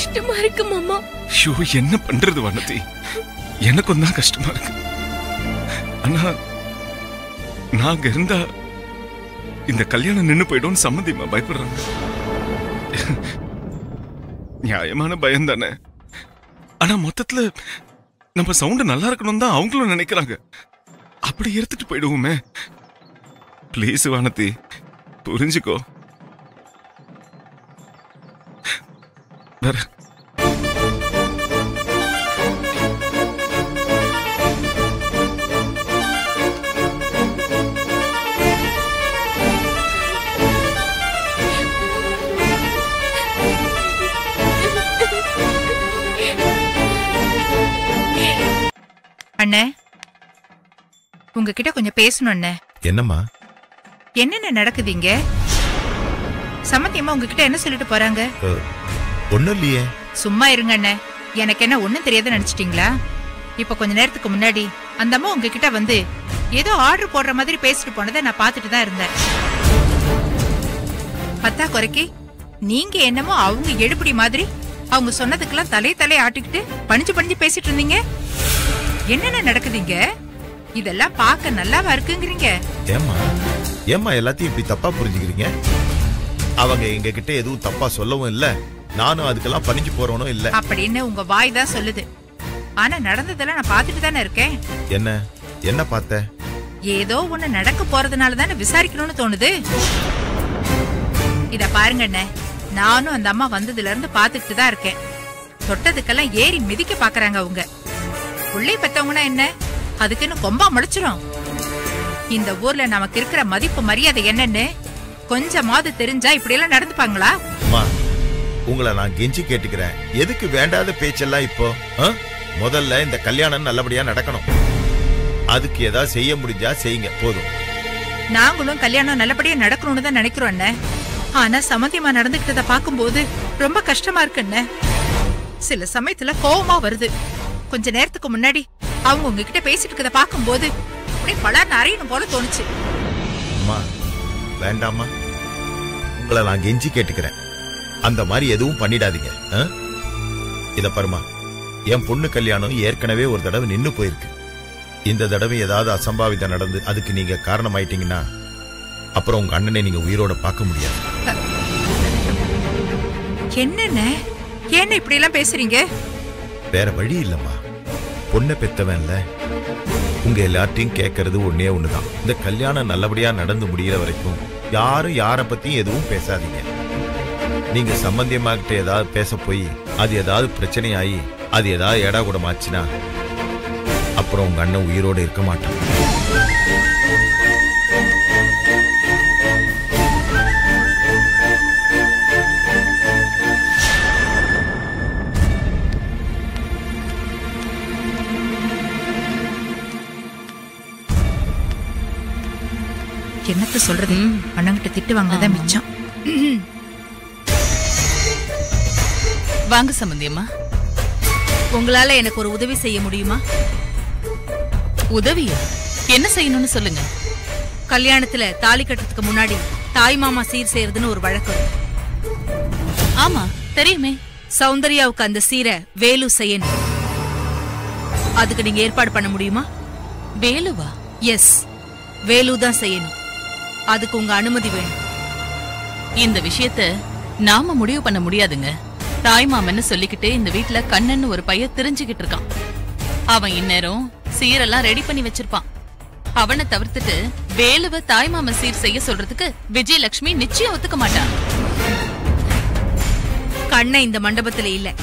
கஷ்டமா இருக்கு மாமா. ஐயோ என்ன பண்றது வனதி? எனக்கும் தான் கஷ்டமா இருக்கு. ஆனா அங்க இருந்தா இந்த கல்யாணம் நின்னு போயிடும் சம்மதிமா பயப்படுறாங்க. நியாயமான பயம் தானே. ஆனா மொத்தத்துல நம்ம சவுண்ட் நல்லா இருக்கணும் தான் அவங்களும் நினைக்கிறாங்க. அப்படி எடுத்துட்டு போயிடுவோமே. ப்ளீஸ் வானதி புரிஞ்சுக்கோ. வேற. அண்ணே உங்ககிட்ட கொஞ்சம் பேசணும் அண்ணே. என்னம்மா? என்னென்ன நடக்குது இங்க? சம்மந்தியம்மா உங்ககிட்ட என்ன சொல்லிட்டு போறாங்க? ஒன்னும் இல்லையே. சும்மா இருங்க அண்ணே. எனக்கு என்ன ஒண்ணும் தெரியாதுன்னு நினைச்சிட்டீங்களா? இப்ப கொஞ்ச நேரத்துக்கு முன்னாடி அந்த அம்மா உங்ககிட்ட வந்து ஏதோ ஆர்டர் போடுற மாதிரி பேசிட்டு போனதை நான் பார்த்துட்டு தான் இருந்தேன். பத்தா குறைக்கி நீங்க என்னமோ அவங்க எடுபடி மாதிரி அவங்க சொன்னதுக்கெல்லாம் தலை தலை ஆட்டிக்கிட்டு பணிஞ்சு பணிஞ்சு பேசிட்டு இருந்தீங்க. என்னென்ன நடக்குதுங்க? இதெல்லாம் பார்க்க நல்லாவா இருக்குங்கிறீங்க. ஏம்மா ஏம்மா எல்லாத்தையும் இப்படி தப்பா புரிஞ்சுக்கிறீங்க? அவங்க எங்க கிட்ட எதுவும் தப்பா சொல்லவும் இல்ல. நானும் அதுக்கெல்லாம் பணிஞ்சு போறவனும் இல்ல? அப்படின்னு உங்க வாய் தான் சொல்லுது. ஆனா நடந்ததெல்லாம் நான் பார்த்துட்டு தானே இருக்கேன். என்ன? என்ன பார்த்த? ஏதோ ஒண்ணு நடக்க போறதுனால தானே விசாரிக்கணும்னு தோணுது. இத பாருங்க அண்ணே. நானும் அந்த அம்மா வந்ததுல இருந்து பாத்துக்கிட்டு தான் இருக்கேன். தொட்டதுக்கெல்லாம் ஏறி மிதிக்க பாக்குறாங்க அவங்க. புள்ளை பெத்தவங்கன்னா என்ன? அதுக்குன்னு கொம்பா முளைச்சிரும். இந்த ஊர்ல நமக்கு இருக்கிற மதிப்பு மரியாதை என்னன்னு கொஞ்சமாவது தெரிஞ்சா இப்படி எல்லாம் நடந்துப்பாங்களா? அம்மா உங்களை நான் கெஞ்சி கேட்டுக்கிறேன். எதுக்கு வேண்டாத பேச்செல்லாம் இப்போ? முதல்ல இந்த கல்யாணம் நல்லபடியா நடக்கணும். அதுக்கு ஏதாவது செய்ய முடிஞ்சா செய்யுங்க. போதும். நாங்களும் கல்யாணம் நல்லபடியா நடக்கணும்னு தான் நினைக்கிறோம் அண்ணே. ஆனா சம்மந்தியமா நடந்துக்கிட்டத பாக்கும்போது ரொம்ப கஷ்டமா இருக்கு அண்ணே. சில சமயத்துல கோவமா வருது. கொஞ்ச நேரத்துக்கு முன்னாடி அவங்க உங்ககிட்ட பேசிட்டு இருக்கத பாக்கும்போது அப்படியே பலர் நிறையணும் போல தோணுச்சு. அம்மா வேண்டாம்மா. உங்களை நான் கெஞ்சி கேட்டுக்கிறேன். அந்த மாதிரி எதுவும் பண்ணிடாதீங்க? இத பாருமா என் பொண்ணு கல்யாணம் ஏற்கனவே ஒரு தடவை நின்னு போயிருக்கு. இந்த தடவை ஏதாவது அசம்பாவிதம் நடந்து அதுக்கு நீங்க காரணமாயிட்டீங்கன்னா அப்புறம் உங்க அண்ணனை நீங்க உயிரோட பார்க்க முடியாது. என்னென்ன? ஏன்னு இப்படி எல்லாம் பேசுறீங்க? வேற வழி இல்லம்மா. பொண்ணை பெத்தவன்ல உங்க எல்லார்ட்டையும் கேட்கறது ஒண்ணே ஒண்ணுதான். இந்த கல்யாணம் நல்லபடியா நடந்து முடியிற வரைக்கும் யாரும் யார பத்தியும் எதுவும் பேசாதீங்க. நீங்க சம்பந்தியமாகிட்ட ஏதாவது பேச போய் அது ஏதாவது பிரச்சனையாகி அது ஏதாவது ஏடா கூடமாச்சுன்னா அப்புறம் உங்க அண்ணன் உயிரோட இருக்க மாட்டான். என்னத்த சொல்றது? அண்ணங்கிட்ட திட்டு வாங்கினதான் மிச்சம். வாங்க சம்பந்தியம்மா. உங்களால எனக்கு ஒரு உதவி செய்ய முடியுமா? உதவியா? என்ன செய்யணும்னு சொல்லுங்க. கல்யாணத்துல தாலி கட்டுறதுக்கு முன்னாடி தாய் மாமா சீர் செய்யறதுன்னு ஒரு வழக்கம். ஆமா தெரியுமே. சௌந்தர்யாவுக்கு அந்த சீரை வேலு செய்யணும். அதுக்கு நீங்க ஏற்பாடு பண்ண முடியுமா? வேலுவா? எஸ் வேலு தான் செய்யணும். அதுக்கு உங்க அனுமதி வேணும். இந்த விஷயத்த நாம முடிவு பண்ண முடியாதுங்க. தாய்மாமன்னு சொல்லிக்கிட்டு இந்த வீட்ல கண்ணன்னு ஒரு பையன் தெரிஞ்சுக்கிட்டு இருக்கான். அவன் இந்நேரம் சீரெல்லாம் ரெடி பண்ணி வச்சிருப்பான். அவனை தவிர்த்துட்டு வேலுவ தாய்மாமன் சீர் செய்ய சொல்றதுக்கு விஜயலட்சுமி நிச்சயம் ஒத்துக்க மாட்டான் கண்ணை இந்த மண்டபத்துல இல்ல.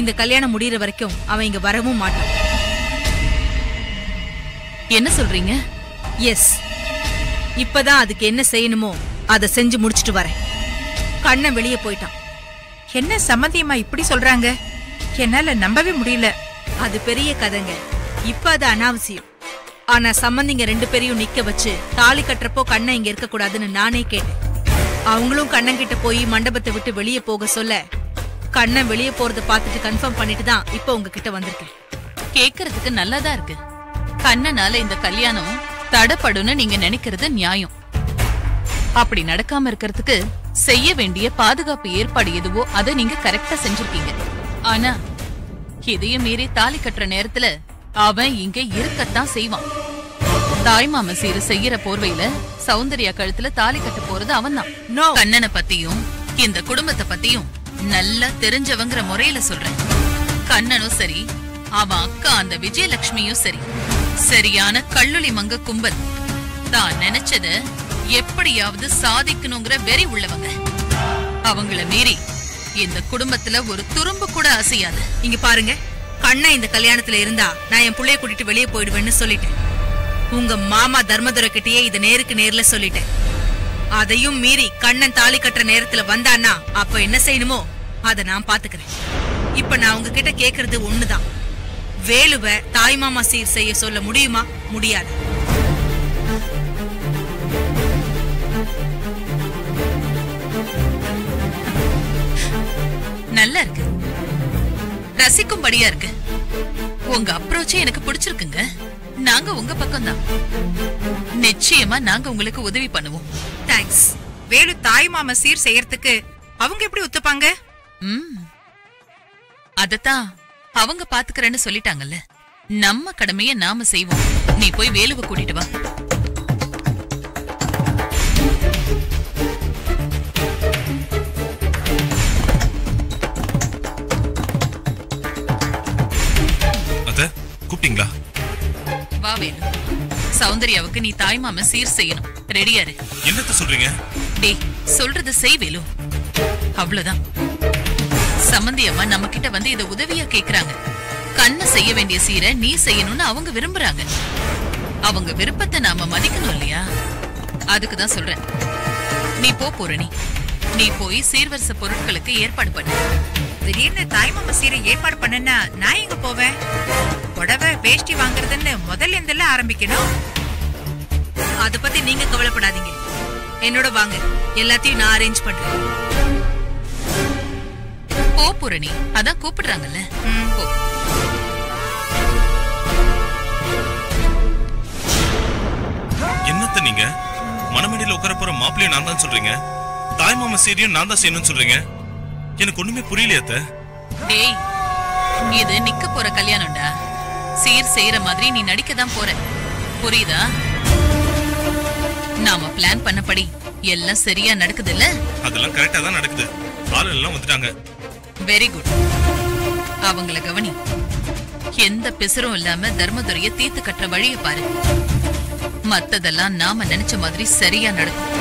இந்த கல்யாணம் முடியற வரைக்கும் அவன் இங்க வரவும் மாட்டான். என்ன சொல்றீங்க? எஸ் இப்பதான் அதுக்கு என்ன செய்யணுமோ அதை செஞ்சு முடிச்சிட்டு வரேன். கண்ணன் வெளியே போயிட்டான். என்ன சம்மந்தியம்மா இப்படி சொல்றாங்க? என்னால நம்பவே முடியல. அது பெரிய கதைங்க. இப்ப அது அனாவசியம். ஆனா சம்மந்திங்க ரெண்டு பேரையும் நிக்க வச்சு தாலி கட்டுறப்போ கண்ணன் இங்க இருக்க கூடாதுன்னு நானே கேட்டேன். அவங்களும் கண்ணன் கிட்ட போய் மண்டபத்தை விட்டு வெளியே போக சொல்ல கண்ணன் வெளியே போறத பார்த்துட்டு கன்ஃபார்ம் பண்ணிட்டு தான் இப்ப உங்ககிட்ட வந்திருக்கேன். கேக்குறதுக்கு நல்லதா இருக்கு. கண்ணனால இந்த கல்யாணம் தடப்படுன்னு நீங்க நினைக்கிறது நியாயம். அப்படி நடக்காம இருக்கிறதுக்கு செய்ய வேண்டிய பாதுகாப்பு ஏற்பாடு எதுவோ அதை நீங்க கரெக்டா செஞ்சிருக்கீங்க. ஆனா இதையும் மீறி தாலி கட்டுற நேரத்துல அவன் இங்க இருக்கத்தான் செய்வான். தாய்மாம சீரு செய்யற போர்வையில சௌந்தர்யா கழுத்துல தாலி கட்ட போறது அவன்தான். நோ கண்ணனை பத்தியும் இந்த குடும்பத்தை பத்தியும் நல்லா தெரிஞ்சவங்கிற முறையில சொல்றேன். கண்ணனும் சரி அவன் அக்கா அந்த விஜயலட்சுமியும் சரி. சரியான கள்ளுளி மங்க கும்பல். தான் நினைச்சத எப்படியாவது சாதிக்கணுங்கிற வெறி உள்ளவங்க. அவங்கள மீறி இந்த குடும்பத்துல ஒரு துரும்பு கூட அசையாது. இங்க பாருங்க கண்ணன் இந்த கல்யாணத்துல இருந்தா நான் என் புள்ளைய கூட்டிட்டு வெளியே போயிடுவேன்னு சொல்லிட்டேன். உங்க மாமா தர்மதுரை கிட்டயே இத நேருக்கு நேர்ல சொல்லிட்டேன். அதையும் மீறி கண்ணன் தாலி கட்டுற நேரத்துல வந்தான்னா அப்ப என்ன செய்யணுமோ அத நான் பாத்துக்கிறேன். இப்ப நான் உங்ககிட்ட கேக்குறது ஒண்ணுதான். வேலுவ தாய்மாமா சீர் செய்ய சொல்ல முடியுமா? முடியாது. ரசிக்கும்படியா இருக்கு. உங்க அப்ரோச்சே எனக்கு பிடிச்சிருக்குங்க. நாங்க உங்க பக்கம்தான். நிச்சயமா நாங்க உங்களுக்கு உதவி பண்ணுவோம். தேங்க்ஸ் வேலு தாய் மாமா சீர் செய்யறதுக்கு அவங்க எப்படி ஒத்துப்பாங்க? ம். அதத்தான் அவங்க பாத்துக்கறேன்னு சொல்லிட்டாங்கல்ல. நம்ம கடமைய நாம செய்வோம். நீ போய் வேலுவை கூட்டிட்டு வா. கூப்பிட்டீங்களா வா வேலு. சௌந்தர்யாவுக்கு நீ தாய்மாம சீர் செய்யணும். ரெடியா இரு என்னத்த சொல்றீங்க? டேய் சொல்றது செய் வேலு. அவ்வளவுதான். சம்மந்தி அம்மா நம்ம கிட்ட வந்து இத உதவியா கேக்குறாங்க. கண்ண செய்ய வேண்டிய சீரை நீ செய்யணும்னு அவங்க விரும்புறாங்க. அவங்க விருப்பத்தை நாம மதிக்கணும் இல்லையா? அதுக்கு தான் சொல்றேன். நீ போ பூரணி. நீ போய் சீர்வரிசை பொருட்களுக்கு ஏற்பாடு பண்ணு. திடீர்னு தாய் மாமா சீரை ஏற்பாடு பண்ணனா நான் எங்க போவேன்? புடவை வேஷ்டி வாங்குறதுன்னு முதல்ல இருந்தெல்லாம் ஆரம்பிக்கணும். அத பத்தி நீங்க கவலைப்படாதீங்க. என்னோட வாங்க. எல்லாத்தையும் நான் அரேஞ்ச் பண்றேன். போ பூரணி. அதான் கூப்பிடுறாங்கல்ல. போ. என்னத்த நீங்க? மணமேடையில உட்கார போற மாப்பிள்ளைய நான் தான் சொல்றீங்க. தாய் மாமா சீரியும் நான் தான் செய்யணும்னு சொல்றீங்க. எனக்கு ஒண்ணுமே புரியலையே டேய் இது நிக்க போற கல்யாணம்டா. சீர் செய்யற மாதிரி நீ நடிக்க தான் போற. புரியுதா? நாம பிளான் பண்ணபடி எல்லாம் சரியா நடக்குது இல்ல? அதெல்லாம் கரெக்டா தான் நடக்குது. ஆள் எல்லாம் வந்துட்டாங்க. வெரி குட் அவங்கள கவனி. எந்த பிசரும் இல்லாம தர்மதுரைய தீர்த்து கட்டுற வழிய பாரு. மத்ததெல்லாம் நாம நினைச்ச மாதிரி சரியா நடக்கும்.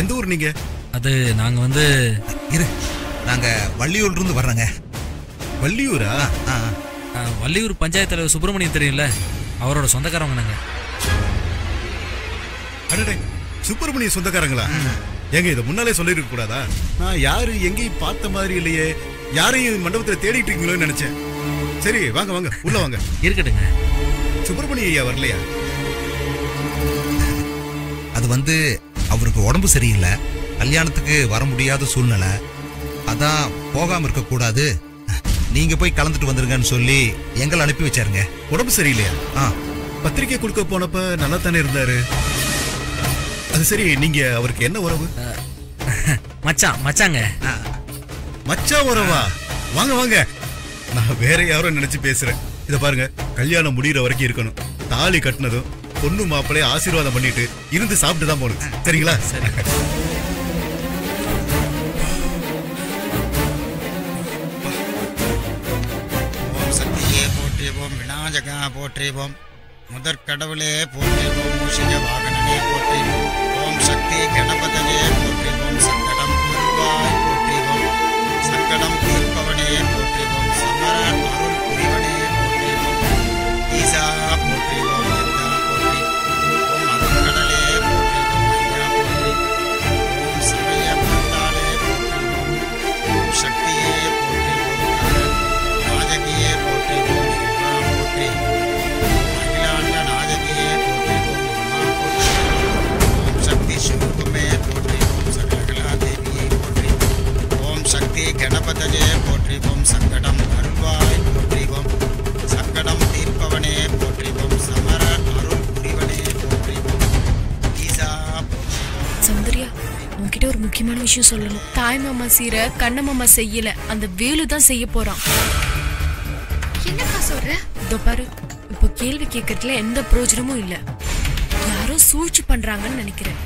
எந்த ஊர் நீங்க? அது நாங்க வந்து இரு. நாங்க வள்ளியூர்ல இருந்து வர்றோங்க. வள்ளியூரா? வள்ளியூர் பஞ்சாயத்து தலைவர் சுப்பிரமணியம் தெரியும்ல? அவரோட சொந்தக்காரவங்க நாங்க. அடடே சுப்பிரமணிய சொந்தக்காரங்களா? ஏங்க இதை முன்னாலே சொல்லிருக்க கூடாதா? நான் யாரு எங்கேயும் பார்த்த மாதிரி இல்லையே. யாரையும் மண்டபத்துல தேடிட்டு இருக்கீங்களோன்னு நினைச்சேன். சரி வாங்க வாங்க உள்ள வாங்க. இருக்கட்டுங்க. சுப்பிரமணிய ஐயா வரலையா? அது வந்து அவருக்கு உடம்பு சரியில்லை. கல்யாணத்துக்கு வர முடியாத சூழ்நிலை. அதான் போகாம இருக்க கூடாது நீங்க போய் கலந்துட்டு வந்துருங்கன்னு சொல்லி எங்களை அனுப்பி வச்சாருங்க. உடம்பு சரியில்லையா? ஆ. பத்திரிக்கை கொடுக்க போனப்ப நல்லா தானே இருந்தாரு. அது சரி நீங்க அவருக்கு என்ன உறவு? மச்சான் மச்சாங்க. ஆ, மச்சா உறவா? வாங்க வாங்க. நான் வேற யாரோ நினைச்சு பேசுறேன். இத பாருங்க கல்யாணம் முடியிற வரைக்கும் இருக்கணும். தாலி கட்டினதும் பொண்ணு மாப்பிள்ளைய ஆசீர்வாதம் பண்ணிட்டு இருந்து சாப்பிட்டு தான் போகணும். சரிங்களா? ஓம் சக்தியே போற்றிவோம் விநாயகா போற்றிவோம் முதற் கடவுளே போற்றிவோம் மூஷிக வாகனனே போற்றிவோம். ஓம் சக்தி கணபதனே போற்றிவோம் சங்கடம் போற்றிவோம். சங்கடம் தீர்ப்பவனே போற்றிவோம் சமரன் சொல்லணும் தாய் மாமா சீரை கண்ண மாமா செய்யல. அந்த வேலு தான் செய்ய போறான். என்னக்கா சொல்ற? இதோ பாரு இப்போ கேள்வி கேட்கறதுல எந்த பிரயோஜனமும் இல்ல. யாரோ சூழ்ச்சி பண்றாங்கன்னு நினைக்கிறேன்.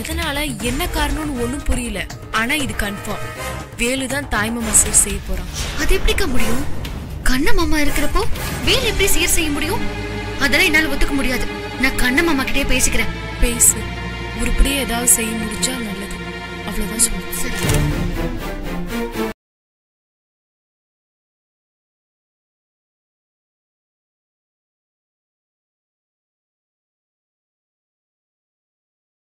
எதனால என்ன காரணம்னு ஒண்ணும் புரியல. ஆனா இது கன்ஃபார்ம் வேலு தான் தாய் மாமா சீர் செய்ய போறான். அது எப்படிக்கா முடியும்? கண்ண மாமா இருக்கிறப்போ வேலை எப்படி சீர் செய்ய முடியும்? அதெல்லாம் என்னால ஒத்துக்க முடியாது. நான் கண்ண மாமா கிட்டே பேசிக்கிறேன். பேசு. உருப்படியே ஏதாவது செய்ய முடிஞ்சா நல்லது. அவ்வளவுதான் சொல்லுவேன் சரி